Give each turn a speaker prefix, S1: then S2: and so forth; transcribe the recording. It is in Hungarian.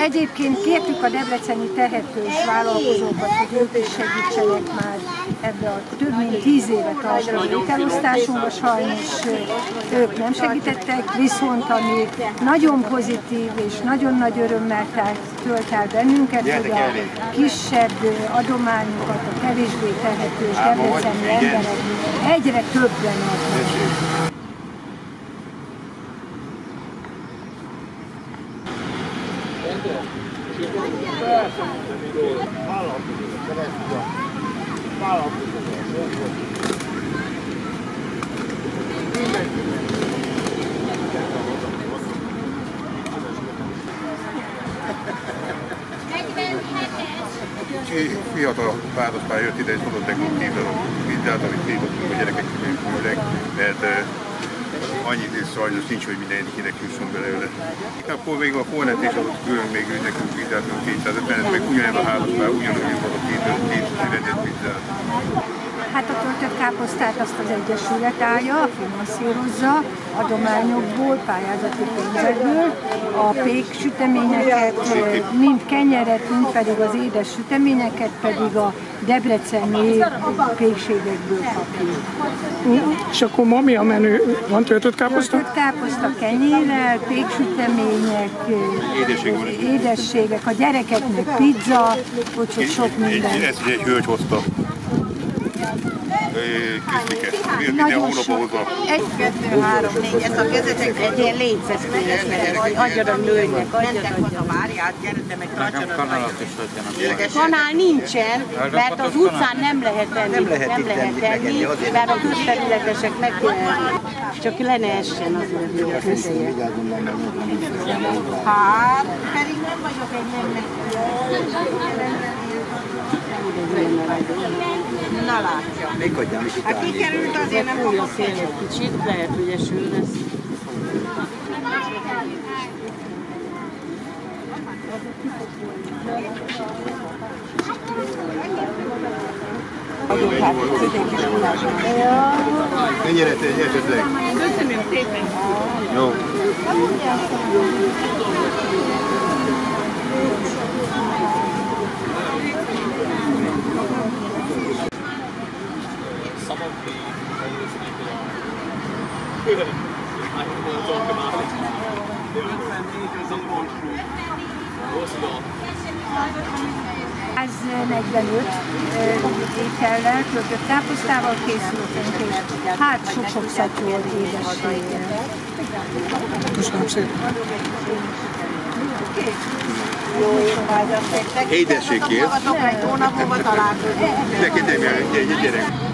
S1: Egyébként kértük a debreceni tehetős vállalkozókat, hogy ők is segítsenek már ebbe a több mint tíz éve tartó ételosztásunkba, sajnos ők nem segítettek, viszont ami nagyon pozitív és nagyon nagy örömmel tölt el bennünket, hogy a kisebb adományokat a kevésbé tehetős debreceni emberek egyre többen adnak.
S2: Fiatal párospár jött ide és mondott nekünk kívül mindent, amit hívottunk a gyerekek küldnek, mert annyit is sajnos nincs, hogy mindenkinek jusson belőle. Akkor még a Fornet és adott külön még nekünk pizzát, 250 meg ugyanez a házaspár ugyanúgy adott két, két rendet pizzát.
S1: Hát a töltött káposztát azt az Egyesület állja, finanszírozza adományokból, pályázati pénzekből. A pék süteményeket, mind kenyeret, mind pedig az édes süteményeket pedig a debreceni pékségekből kapjuk.
S3: És akkor ma mi a menü? Van töltött káposzta?
S1: Töltött káposzta kenyérrel, péksütemények, édességek, a gyerekeknek pizza, úgyhogy sok minden.
S2: Ezt egy hölgy hozta. Krisztike. Minden hónapban hozva.
S4: Egy, kettő, három, négy, ez a kezetek egy ilyen létszeszkényes, mert adjon a nőnek, adjon, adjon. Várját, gyere, meg
S5: adjanak.
S4: Kanál nincsen, mert az utcán nem lehet enni, nem lehet, nem lehet enni, mert a közterületesek meg csak le ne essen az hogy közéje. Hát, pedig nem vagyok egy nem Na látja.
S5: Még hagyjam is itt
S4: Hát kikerült azért nem
S6: Fúj a szél egy kicsit, lehet, hogy eső lesz.
S2: Mennyire te esetleg?
S4: Köszönöm szépen.
S2: Jó.
S1: Ez 45 étellel, töltött káposztával készültünk, és hát sok-sok szatyor édességgel.
S3: Köszönöm szépen.
S2: Édességért. Mindenki nem jön, egy gyerek.